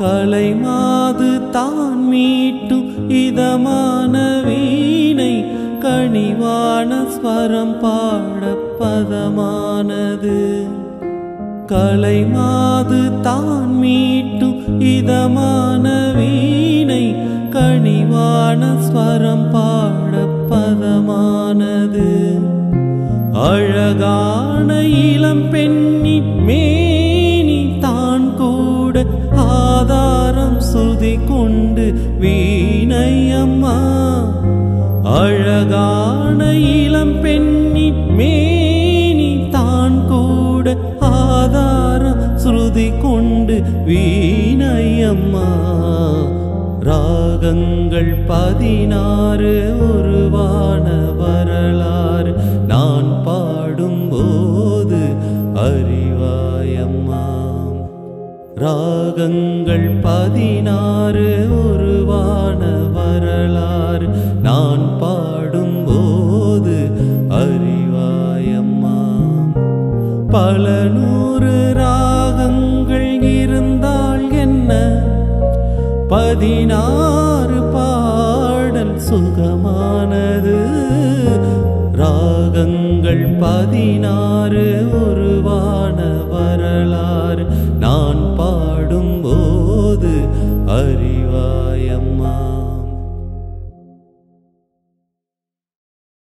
கலை மாது தான் மீட்டும் இதமான வீணை கனிவான ஸ்வரம் பாட பதமானது. கலை மாது தான் மீட்டும் இதமான வீணை கனிவான ஸ்வரம் பாட பதமானது. அழகான இளம் பெண்ணி மே ஆதாரம் கொண்டு வீணை அம்மா அழகான இளம் பெண்ணின் மேனி தான் கூட ஆதாரம் ஸ்ருதி கொண்டு வீணை அம்மா ராகங்கள் பதினாறு உருவான வர ராகங்கள் பதினாறு உருவான வரலாறு. நான் பாடும்போது அறிவாயம்மா. பல நூறு ராகங்கள் இருந்தால் என்ன? பதினாறு பாடல் சுகமானது. ராகங்கள் பதினாறு ஒரு